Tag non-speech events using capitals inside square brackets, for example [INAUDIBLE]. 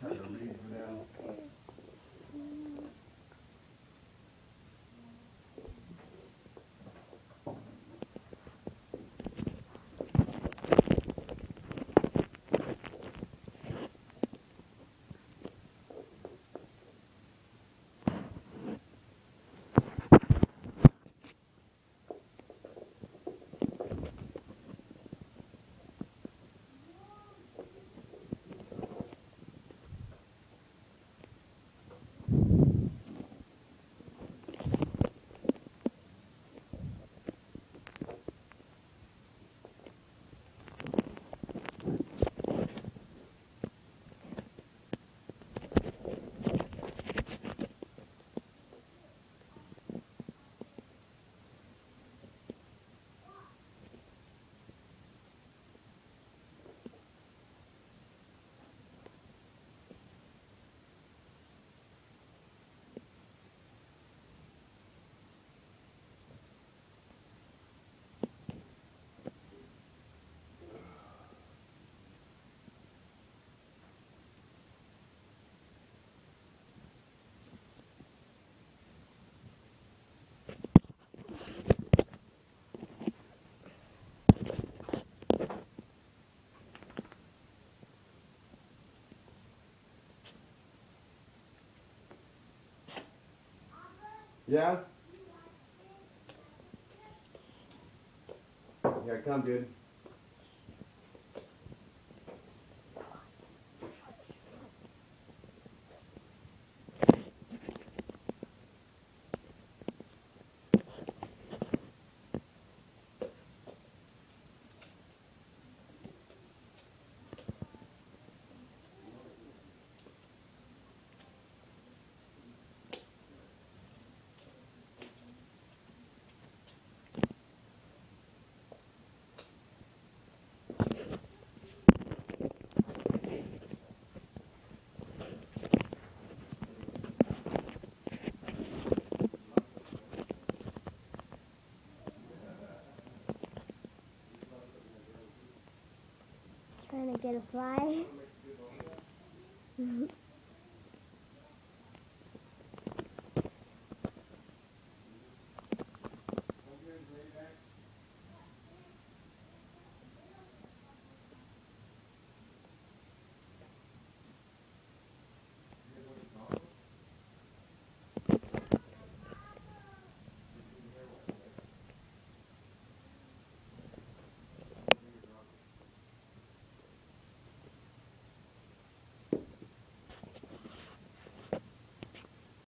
just Yeah? Yeah, come, dude. Get a fly. [LAUGHS]